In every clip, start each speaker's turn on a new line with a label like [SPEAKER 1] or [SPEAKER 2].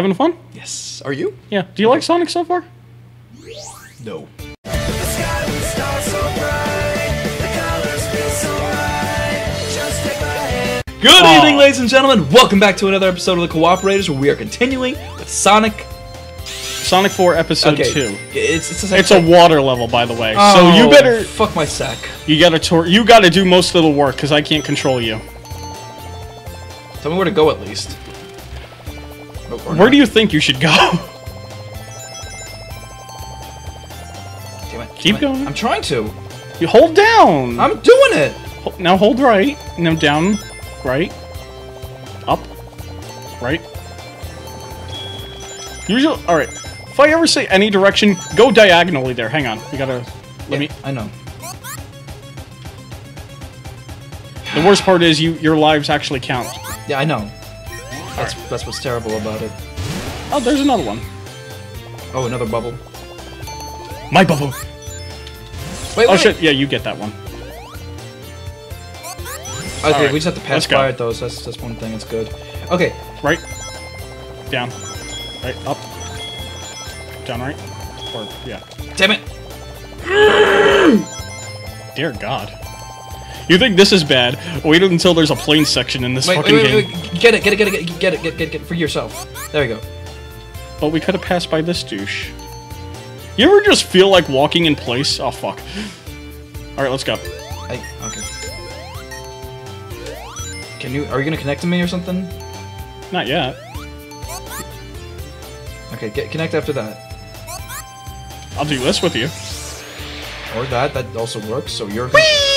[SPEAKER 1] Having fun?
[SPEAKER 2] Yes. Are you?
[SPEAKER 1] Yeah. Do you like Sonic so far?
[SPEAKER 2] No.
[SPEAKER 3] The sky would start so bright, the colors feel so right. Just take my hand.
[SPEAKER 2] Good
[SPEAKER 1] Aw.
[SPEAKER 2] evening, ladies and gentlemen. Welcome back to another episode of the Cooperators, where we are continuing with Sonic.
[SPEAKER 1] Sonic 4 Episode
[SPEAKER 2] Okay,
[SPEAKER 1] 2.
[SPEAKER 2] it's it's,
[SPEAKER 1] It's a water level, by the way.
[SPEAKER 2] Oh,
[SPEAKER 1] so you oh, better
[SPEAKER 2] fuck my sack.
[SPEAKER 1] you gotta tor- you gotta do most of the work because I can't control you.
[SPEAKER 2] Tell me where to go at least.
[SPEAKER 1] Where
[SPEAKER 2] not.
[SPEAKER 1] do you think you should go?
[SPEAKER 2] Damn it,
[SPEAKER 1] Keep
[SPEAKER 2] damn it.
[SPEAKER 1] going.
[SPEAKER 2] I'm trying to.
[SPEAKER 1] you hold down.
[SPEAKER 2] I'm doing it.
[SPEAKER 1] Now hold right. Now down, right, up, right. Usually, all right. If I ever say any direction, go diagonally there. Hang on. You gotta let me.
[SPEAKER 2] I know.
[SPEAKER 1] The worst part is you your lives actually count.
[SPEAKER 2] Yeah, I know. That's that's what's terrible about it.
[SPEAKER 1] Oh, there's another one.
[SPEAKER 2] Oh, another bubble.
[SPEAKER 1] My bubble.
[SPEAKER 2] Wait,
[SPEAKER 1] Oh shit! Yeah, you get that one.
[SPEAKER 2] Okay,
[SPEAKER 1] Alright,
[SPEAKER 2] we just have to pass by it though, so that's that's one thing. It's good. Okay,
[SPEAKER 1] Right. Down. Right. Up. Down. Right. Or yeah.
[SPEAKER 2] damn it.
[SPEAKER 1] Dear God. You think this is bad? Wait until there's a plane section in this
[SPEAKER 2] Wait,
[SPEAKER 1] fucking
[SPEAKER 2] wait, wait,
[SPEAKER 1] game.
[SPEAKER 2] wait, get it, get it, get it, get it, get it, get it, get it for yourself. There we go.
[SPEAKER 1] But we could have passed by this douche. You ever just feel like walking in place? Oh fuck. Alright, let's go.
[SPEAKER 2] I, okay. Can you? Are you gonna connect to me or something?
[SPEAKER 1] Not yet.
[SPEAKER 2] Okay, get connect after that.
[SPEAKER 1] I'll do this with you.
[SPEAKER 2] Or that. That also works. So you're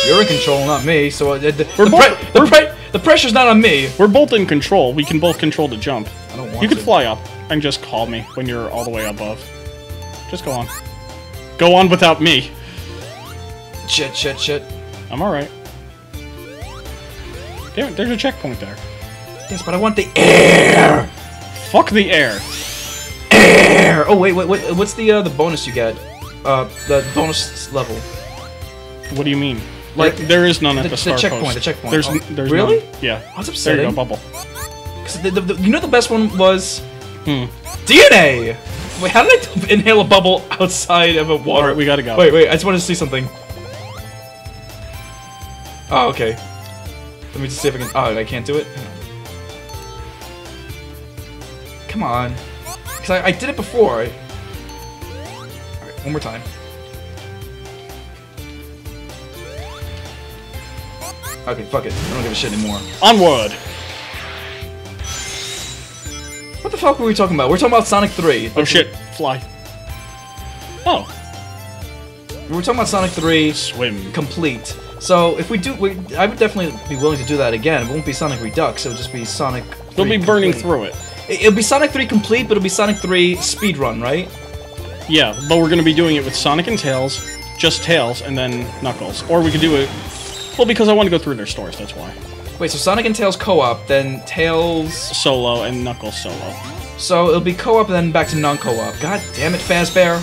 [SPEAKER 2] you're in control, not me. So uh, the, the,
[SPEAKER 1] We're
[SPEAKER 2] the,
[SPEAKER 1] both-
[SPEAKER 2] pre- the, pre- the pressure's not on me.
[SPEAKER 1] We're both in control. We can both control the jump.
[SPEAKER 2] I don't want
[SPEAKER 1] You can
[SPEAKER 2] to.
[SPEAKER 1] fly up and just call me when you're all the way above. Just go on. Go on without me.
[SPEAKER 2] Shit, shit, shit.
[SPEAKER 1] I'm alright. Damn it, there's a checkpoint there.
[SPEAKER 2] Yes, but I want the air.
[SPEAKER 1] Fuck the air.
[SPEAKER 2] Air. Oh wait, wait, wait. What's the uh, the bonus you get? Uh, the bonus level.
[SPEAKER 1] What do you mean? Like there is none at
[SPEAKER 2] the-
[SPEAKER 1] the,
[SPEAKER 2] the checkpoint,
[SPEAKER 1] post.
[SPEAKER 2] the checkpoint.
[SPEAKER 1] There's
[SPEAKER 2] Oh,
[SPEAKER 1] there's
[SPEAKER 2] really?
[SPEAKER 1] none. Yeah.
[SPEAKER 2] That's
[SPEAKER 1] There you go,
[SPEAKER 2] upsetting.
[SPEAKER 1] bubble.
[SPEAKER 2] 'Cause the, the, you know the best one was
[SPEAKER 1] Hmm.
[SPEAKER 2] DNA. Wait, how did I inhale a bubble outside of a water?
[SPEAKER 1] Alright, we gotta go.
[SPEAKER 2] Wait, wait. I just wanted to see something. Oh, okay. Let me just see if I can. Oh, I can't do it. Come on, because I, I did it before. All right, one more time. Okay, fuck it. I don't give a shit anymore.
[SPEAKER 1] Onward.
[SPEAKER 2] What the fuck were we talking about? We're talking about Sonic 3.
[SPEAKER 1] Oh shit, fly. Oh,
[SPEAKER 2] We were talking about Sonic 3
[SPEAKER 1] swim.
[SPEAKER 2] complete. So if we do, we, I would definitely be willing to do that again. It won't be Sonic Redux. It would just be Sonic. 3
[SPEAKER 1] be burning
[SPEAKER 2] complete.
[SPEAKER 1] through it.
[SPEAKER 2] It- It'll be Sonic 3 complete, but it'll be Sonic 3 speedrun, right?
[SPEAKER 1] Yeah, but we're gonna be doing it with Sonic and Tails, just Tails, and then Knuckles. Or we could do it. Well, because I want to go through their stores. That's why.
[SPEAKER 2] Wait, so Sonic and Tails co-op, then Tails.
[SPEAKER 1] Solo and Knuckles solo.
[SPEAKER 2] So it'll be co-op, then back to non-co-op. God damn it, Fazbear!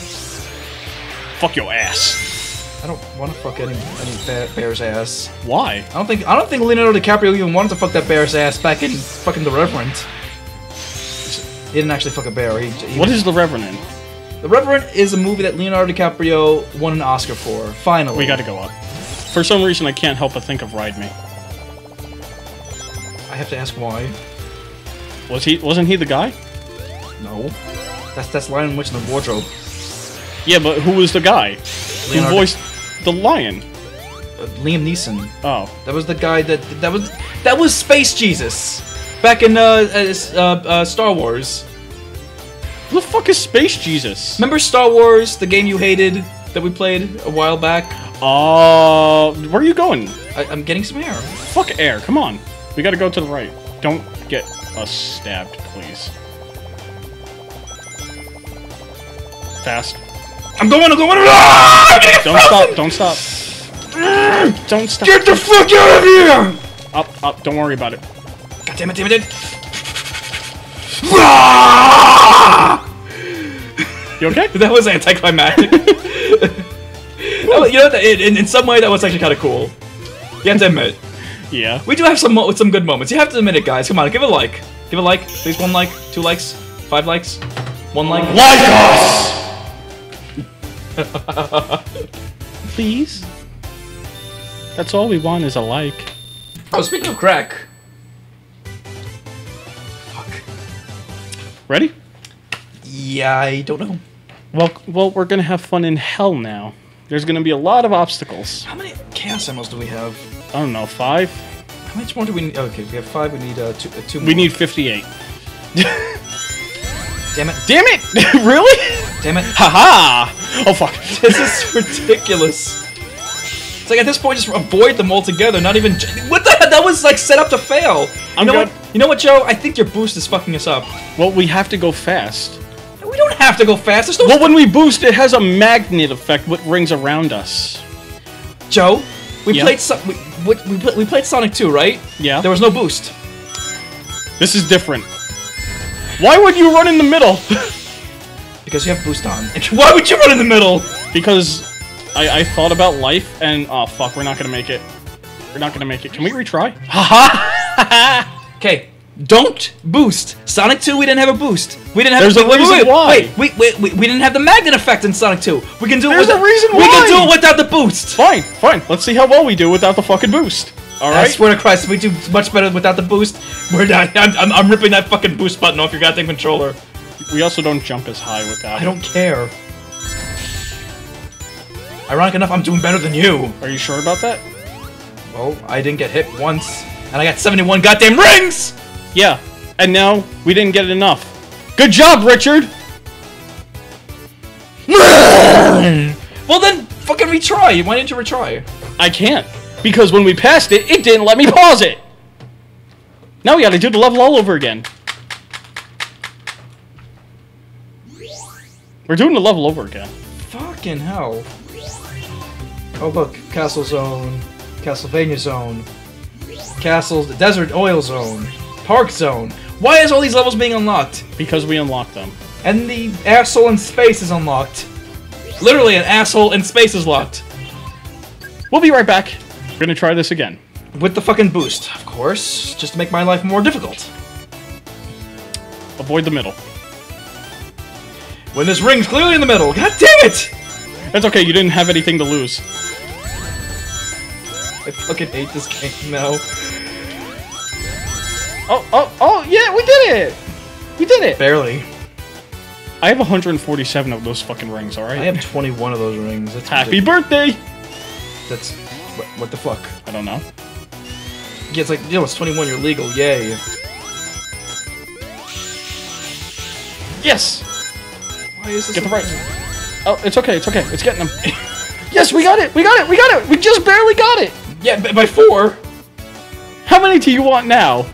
[SPEAKER 1] Fuck your ass.
[SPEAKER 2] I don't want to fuck any any bear's ass.
[SPEAKER 1] Why?
[SPEAKER 2] I don't think I don't think Leonardo DiCaprio even wanted to fuck that bear's ass back in fucking The Reverend. He didn't actually fuck a bear. He, he
[SPEAKER 1] What is the Revenant?
[SPEAKER 2] The Reverend is a movie that Leonardo DiCaprio won an Oscar for. Finally.
[SPEAKER 1] We gotta go up. For some reason, I can't help but think of Ride Me.
[SPEAKER 2] I have to ask why.
[SPEAKER 1] Was he? Wasn't he the guy?
[SPEAKER 2] No. That's that's Lion Witch in the Wardrobe.
[SPEAKER 1] Yeah, but who was the guy? Who voiced the lion?
[SPEAKER 2] Uh, Liam Neeson.
[SPEAKER 1] Oh,
[SPEAKER 2] That was the guy that that was that was Space Jesus. Back in uh, uh, uh, Star Wars.
[SPEAKER 1] who the fuck is Space Jesus?
[SPEAKER 2] Remember Star Wars, the game you hated that we played a while back?
[SPEAKER 1] Uh, where are you going?
[SPEAKER 2] I, I'm getting some air.
[SPEAKER 1] Fuck air. Come on. We gotta go to the right. Don't get us stabbed, please. Fast.
[SPEAKER 2] I'm going. I'm going. Ah! I'm getting
[SPEAKER 1] Don't stop. Don't stop. Don't stop.
[SPEAKER 2] Get the fuck out of here!
[SPEAKER 1] Up, up. Don't worry about it.
[SPEAKER 2] God damn it! Damn it! Damn it. Ah!
[SPEAKER 1] You okay?
[SPEAKER 2] That was anticlimactic. That you know, what, in, in some way, that was actually kind of cool. You have to admit.
[SPEAKER 1] Yeah.
[SPEAKER 2] We do have some mo- some good moments. You have to admit it, guys. Come on, give it a like. Give it a like. Please, one like, two likes. Five likes? One like?
[SPEAKER 1] Like us! Please? That's all we want is a like.
[SPEAKER 2] Oh, speaking of crack. Fuck.
[SPEAKER 1] Ready?
[SPEAKER 2] Yeah, I don't know.
[SPEAKER 1] Well, well, we're gonna have fun in hell now. There's gonna be a lot of obstacles.
[SPEAKER 2] How many chaos emeralds do we have?
[SPEAKER 1] I don't know, five?
[SPEAKER 2] How much more do we need? Okay, we have five. We need uh, two. Uh, two
[SPEAKER 1] We
[SPEAKER 2] more.
[SPEAKER 1] need 58.
[SPEAKER 2] Damn it!
[SPEAKER 1] Damn it! really?
[SPEAKER 2] Damn it!
[SPEAKER 1] Haha! Oh fuck.
[SPEAKER 2] This is ridiculous. It's like at this point, just avoid them altogether. Not even. What the hell? That was like set up to fail. You
[SPEAKER 1] I'm
[SPEAKER 2] know what? You know what, Joe? I think your boost is fucking us up.
[SPEAKER 1] Well, we have to go fast.
[SPEAKER 2] We don't have to go fast. There's no.
[SPEAKER 1] Well, when we boost, it has a magnet effect what rings around us.
[SPEAKER 2] Joe, we
[SPEAKER 1] Yeah.
[SPEAKER 2] played. So- we, we, we, we played Sonic 2, right?
[SPEAKER 1] Yeah.
[SPEAKER 2] There was no boost.
[SPEAKER 1] This is different. Why would you run in the middle?
[SPEAKER 2] Because you have boost on. Why would you run in the middle?
[SPEAKER 1] because I, I thought about life and oh fuck, we're not gonna make it. We're not gonna make it. Can we retry? Haha!
[SPEAKER 2] Okay, don't boost. Sonic 2, we didn't have a boost. We didn't have.
[SPEAKER 1] There's a
[SPEAKER 2] wait, wait,
[SPEAKER 1] reason
[SPEAKER 2] wait,
[SPEAKER 1] why.
[SPEAKER 2] Wait, wait, wait, wait, we didn't have the magnet effect in Sonic 2. We can do it.
[SPEAKER 1] There's
[SPEAKER 2] without,
[SPEAKER 1] a reason
[SPEAKER 2] We can do it without the boost.
[SPEAKER 1] fine, fine. Let's see how well we do without the fucking boost. All right.
[SPEAKER 2] I swear to Christ, we do much better without the boost. We're not. I'm, I'm, I'm ripping that fucking boost button off your goddamn controller.
[SPEAKER 1] We also don't jump as high without.
[SPEAKER 2] I
[SPEAKER 1] it.
[SPEAKER 2] don't care. Ironic enough, I'm doing better than you.
[SPEAKER 1] Are you sure about that?
[SPEAKER 2] Well, I didn't get hit once, and I got 71 goddamn rings.
[SPEAKER 1] Yeah. And now we didn't get enough. Good job, Richard.
[SPEAKER 2] Well then, fucking retry. Why didn't you retry?
[SPEAKER 1] I can't because when we passed it, it didn't let me pause it. Now we got to do the level all over again. We're doing the level over again.
[SPEAKER 2] Fucking hell. Oh look, Castle Zone, Castlevania Zone, Castles, the Desert Oil Zone, Park Zone. Why is all these levels being unlocked?
[SPEAKER 1] Because we unlocked them.
[SPEAKER 2] And the asshole in space is unlocked. Literally, an asshole in space is locked.
[SPEAKER 1] We'll be right back. We're gonna try this again.
[SPEAKER 2] With the fucking boost, of course, just to make my life more difficult.
[SPEAKER 1] Avoid the middle.
[SPEAKER 2] When this ring's clearly in the middle. God damn it!
[SPEAKER 1] That's okay, you didn't have anything to lose.
[SPEAKER 2] I fucking hate this game now.
[SPEAKER 1] Oh, oh, oh, yeah, we did it! We did it!
[SPEAKER 2] Barely.
[SPEAKER 1] I have 147 of those fucking rings, alright?
[SPEAKER 2] I have 21 of those rings. That's
[SPEAKER 1] Happy
[SPEAKER 2] ridiculous.
[SPEAKER 1] birthday!
[SPEAKER 2] That's what, what the fuck?
[SPEAKER 1] I don't know.
[SPEAKER 2] Yeah, it's like, yo, it's 21, you're legal, yay.
[SPEAKER 1] Yes!
[SPEAKER 2] Why is this
[SPEAKER 1] Get the right. Oh, it's okay, it's okay, it's getting them. yes, we got it, we got it, we got it! We just barely got it!
[SPEAKER 2] Yeah, by four.
[SPEAKER 1] How many do you want now?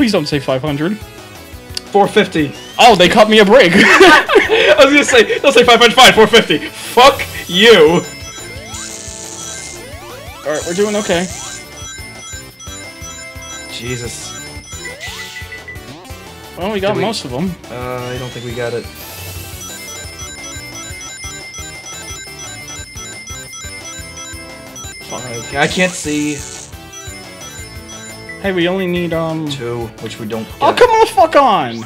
[SPEAKER 1] Please don't say 500.
[SPEAKER 2] 450.
[SPEAKER 1] Oh, they cut me a break.
[SPEAKER 2] I was gonna say, don't say 500, fine, 450. Fuck you.
[SPEAKER 1] Alright, we're doing okay.
[SPEAKER 2] Jesus.
[SPEAKER 1] Well, we got
[SPEAKER 2] we-
[SPEAKER 1] most of them.
[SPEAKER 2] Uh, I don't think we got it. Fuck, I can't see
[SPEAKER 1] Hey, we only need, um...
[SPEAKER 2] two, which we don't.
[SPEAKER 1] Oh, come on, fuck on!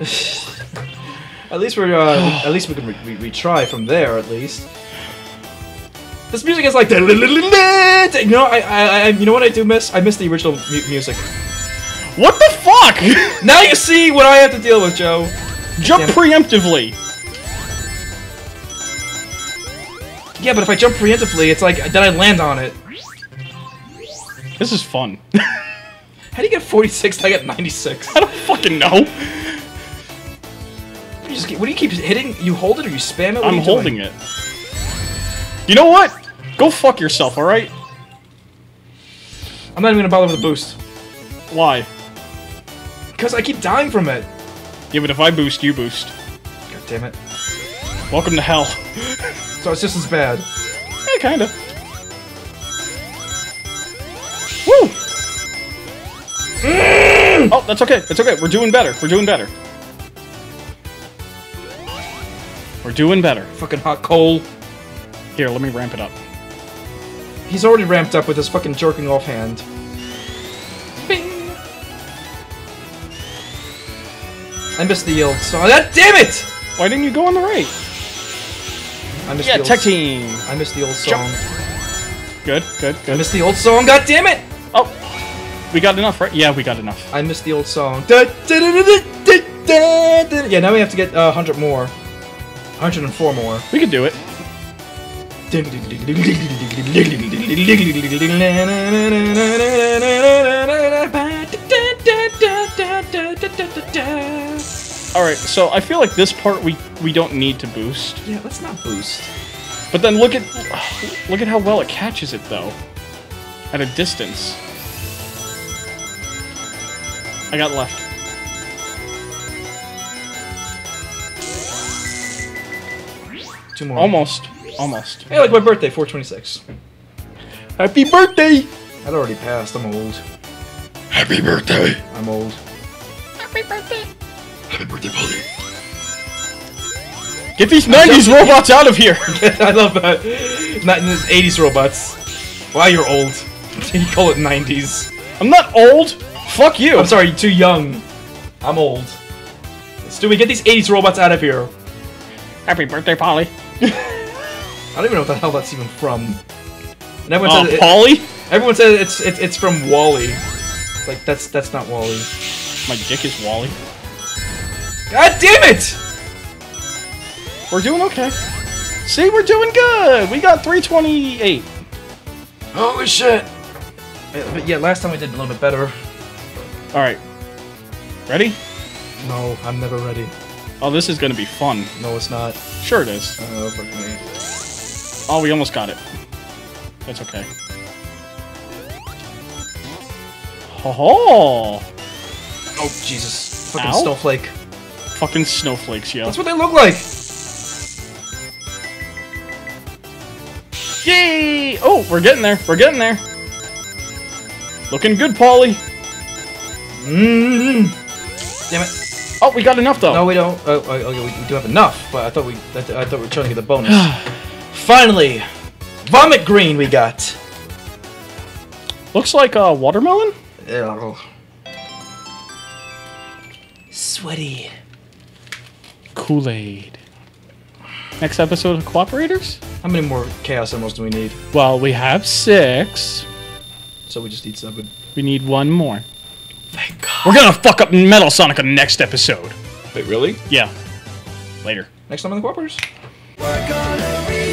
[SPEAKER 2] At least we're, uh, at least we can re- re- retry from there, at least. This music is like, you know, I, I, I, you know what I do miss? I miss the original mu- music.
[SPEAKER 1] What the fuck?
[SPEAKER 2] Now you see what I have to deal with, Joe.
[SPEAKER 1] Jump preemptively.
[SPEAKER 2] Yeah, but if I jump preemptively, it's like, then I land on it.
[SPEAKER 1] This is fun.
[SPEAKER 2] How do you get 46 and I get 96?
[SPEAKER 1] I don't fucking know.
[SPEAKER 2] You just keep, what do you keep hitting? You hold it or you spam it? What
[SPEAKER 1] I'm holding
[SPEAKER 2] doing?
[SPEAKER 1] it. You know what? Go fuck yourself, alright?
[SPEAKER 2] I'm not even gonna bother with the boost.
[SPEAKER 1] Why?
[SPEAKER 2] Because I keep dying from it.
[SPEAKER 1] Yeah, but if I boost, you boost.
[SPEAKER 2] God damn it.
[SPEAKER 1] Welcome to hell.
[SPEAKER 2] So it's just as bad.
[SPEAKER 1] Yeah, kinda. That's okay. It's okay. We're doing better. We're doing better. We're doing better.
[SPEAKER 2] Fucking hot coal.
[SPEAKER 1] Here, let me ramp it up.
[SPEAKER 2] He's already ramped up with his fucking jerking off hand. Bing! I missed the old song. God ah, damn it!
[SPEAKER 1] Why didn't you go on the right?
[SPEAKER 2] I missed
[SPEAKER 1] Yeah,
[SPEAKER 2] the old
[SPEAKER 1] tech team.
[SPEAKER 2] I missed the old
[SPEAKER 1] Jump.
[SPEAKER 2] song.
[SPEAKER 1] Good, good, good.
[SPEAKER 2] I missed the old song. God damn it!
[SPEAKER 1] We got enough, right? Yeah, we got enough.
[SPEAKER 2] I missed the old song. Da, da, da. Yeah, now we have to get uh, 100 more. 104 more.
[SPEAKER 1] We could do it. All right, so I feel like this part we we don't need to boost.
[SPEAKER 2] Yeah, let's not boost.
[SPEAKER 1] But then look at look at how well it catches it though. At a distance. I got left.
[SPEAKER 2] Two more.
[SPEAKER 1] Almost. Almost.
[SPEAKER 2] Hey, like my birthday, 426.
[SPEAKER 1] Happy birthday!
[SPEAKER 2] That already passed. I'm old.
[SPEAKER 1] Happy birthday!
[SPEAKER 2] I'm old.
[SPEAKER 1] Happy birthday, Happy birthday, Polly. Get these 90s robots out of here!
[SPEAKER 2] I love that. Not in the 80s robots. Wow, you're old. you call it 90s.
[SPEAKER 1] I'm not old! Fuck you!
[SPEAKER 2] I'm sorry, too young. I'm old. Stewie, get these 80s robots out of here.
[SPEAKER 1] Happy birthday, Polly.
[SPEAKER 2] I don't even know what the hell that's even from. And everyone
[SPEAKER 1] Oh,
[SPEAKER 2] says it, everyone says it's, it's it's from WALL-E. Like that's that's not WALL-E.
[SPEAKER 1] My dick is Wally.
[SPEAKER 2] God damn it!
[SPEAKER 1] We're doing okay. See, we're doing good! We got 328.
[SPEAKER 2] Holy shit! But yeah, last time we did a little bit better.
[SPEAKER 1] Alright. Ready?
[SPEAKER 2] No, I'm never ready.
[SPEAKER 1] Oh, this is gonna be fun.
[SPEAKER 2] No, it's not.
[SPEAKER 1] Sure it is.
[SPEAKER 2] Oh, fuck me.
[SPEAKER 1] Oh, we almost got it. That's okay. Ho ho!
[SPEAKER 2] Oh, Jesus. Fucking
[SPEAKER 1] Ow.
[SPEAKER 2] snowflake.
[SPEAKER 1] Fucking snowflakes, yeah.
[SPEAKER 2] That's what they look like!
[SPEAKER 1] Yay! Oh, we're getting there. We're getting there. Looking good, Polly.
[SPEAKER 2] Mmm. Damn it.
[SPEAKER 1] Oh, we got enough though.
[SPEAKER 2] No, we don't. Oh, oh, okay, we, we do have enough, but I thought we I, th- I thought we were trying to get the bonus. Finally, vomit green we got.
[SPEAKER 1] Looks like a watermelon.
[SPEAKER 2] Ew. Sweaty.
[SPEAKER 1] Kool Aid. Next episode of Cooperators?
[SPEAKER 2] How many more chaos emeralds do we need?
[SPEAKER 1] Well, we have six.
[SPEAKER 2] So we just need seven.
[SPEAKER 1] We need one more.
[SPEAKER 2] Thank God.
[SPEAKER 1] We're gonna fuck up Metal Sonic on the next episode.
[SPEAKER 2] Wait, really?
[SPEAKER 1] Yeah. Later.
[SPEAKER 2] Next time on the Coopers.
[SPEAKER 3] We're gonna be